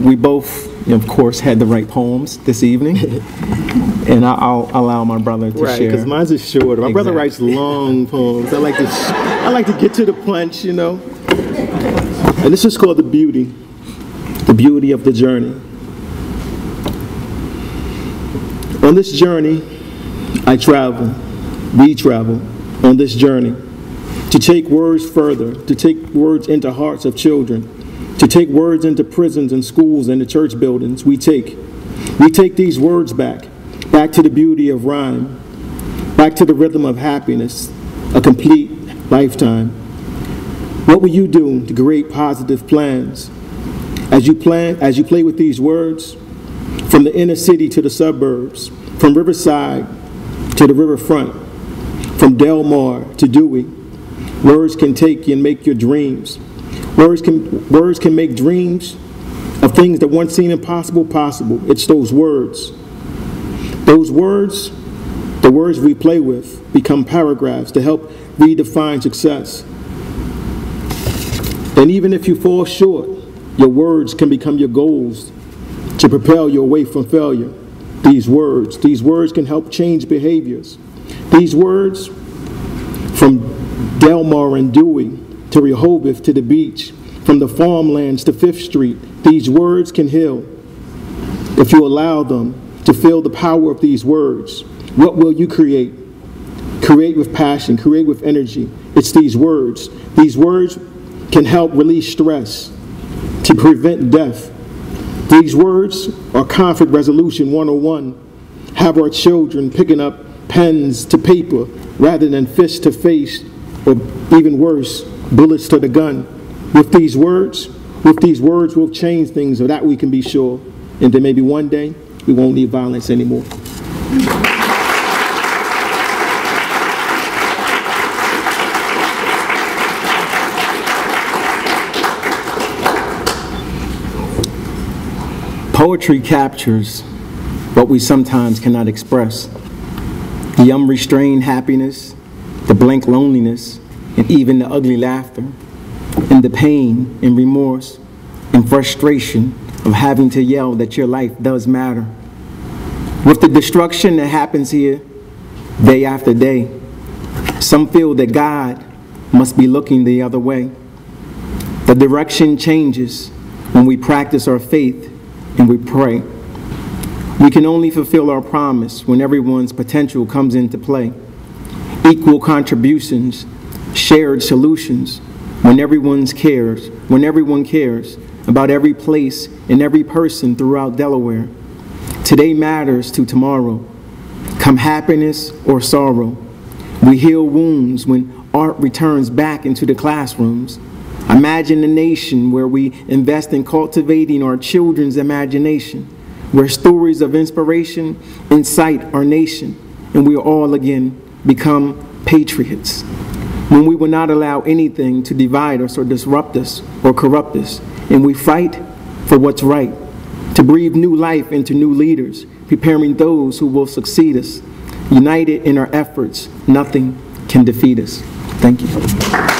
we both, of course, had the right poems this evening, and I- I'll allow my brother to Right, share. because mine's is shorter. My brother writes long poems. I like to, I like to get to the punch, you know. And this is called the beauty, the beauty of the journey. On this journey, I travel, we travel on this journey to take words further, to take words into hearts of children, to take words into prisons and schools and the church buildings. We take, we take these words back, back to the beauty of rhyme, back to the rhythm of happiness, a complete lifetime. What will you do to create positive plans? As you plan, as you play with these words, from the inner city to the suburbs, from Riverside to the riverfront, from Delmar to Dewey, words can take you and make your dreams. Words can, words can make dreams of things that once seemed impossible possible. It's those words. Those words, the words we play with, become paragraphs to help redefine success. And even if you fall short, your words can become your goals to propel you away from failure. These words, these words can help change behaviors. These words, from Delmar and Dewey to Rehoboth to the beach, from the farmlands to Fifth Street, these words can heal. If you allow them to feel the power of these words, what will you create? Create with passion, create with energy. It's these words. These words can help release stress, to prevent death. These words are conflict resolution 101. Have our children picking up pens to paper rather than fist to face, or even worse, bullets to the gun. With these words, with these words, we'll change things, of that we can be sure. And then maybe one day, we won't need violence anymore. Poetry captures what we sometimes cannot express. The unrestrained happiness, the blank loneliness, and even the ugly laughter, and the pain and remorse and frustration of having to yell that your life does matter. With the destruction that happens here day after day, some feel that God must be looking the other way. The direction changes when we practice our faith and we pray. We can only fulfill our promise when everyone's potential comes into play. Equal contributions, shared solutions, when everyone's cares, when everyone cares about every place and every person throughout Delaware. Today matters to tomorrow. Come happiness or sorrow. We heal wounds when art returns back into the classrooms. Imagine a nation where we invest in cultivating our children's imagination, where stories of inspiration incite our nation, and we all again become patriots. When we will not allow anything to divide us or disrupt us or corrupt us, and we fight for what's right, to breathe new life into new leaders, preparing those who will succeed us. United in our efforts, nothing can defeat us. Thank you.